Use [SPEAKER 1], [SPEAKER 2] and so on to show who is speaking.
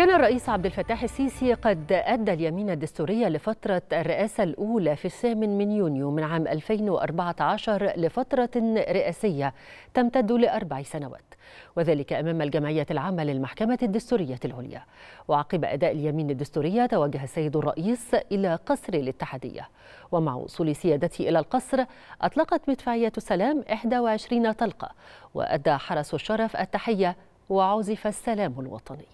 [SPEAKER 1] كان الرئيس عبد الفتاح السيسي قد أدى اليمين الدستورية لفترة الرئاسة الأولى في الثامن من يونيو من عام 2014 لفترة رئاسية تمتد لأربع سنوات وذلك أمام الجمعية العامة للمحكمة الدستورية العليا. وعقب أداء اليمين الدستورية توجه السيد الرئيس إلى قصر الاتحادية. ومع وصول سيادته إلى القصر أطلقت مدفعية السلام 21 طلقة وأدى حرس الشرف التحية وعزف السلام الوطني.